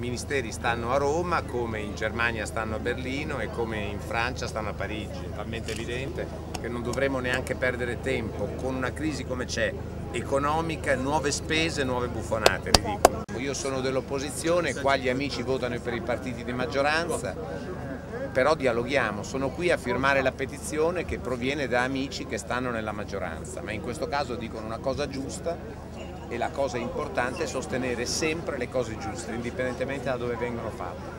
ministeri stanno a Roma, come in Germania stanno a Berlino e come in Francia stanno a Parigi. È talmente evidente che non dovremmo neanche perdere tempo con una crisi come c'è, economica, nuove spese, nuove buffonate, ridicolo. Io sono dell'opposizione, qua gli amici votano per i partiti di maggioranza, però dialoghiamo, sono qui a firmare la petizione che proviene da amici che stanno nella maggioranza, ma in questo caso dicono una cosa giusta e la cosa importante è sostenere sempre le cose giuste, indipendentemente da dove vengono fatte.